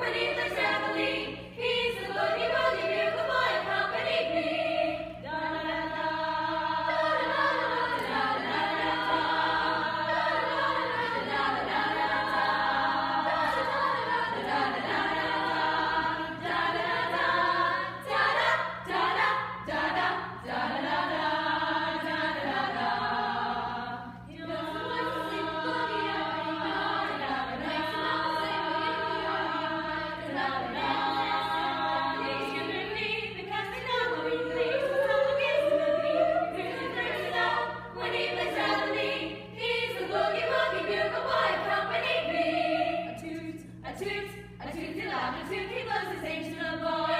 company. A twinkle, a twinkle que the saint in a boy.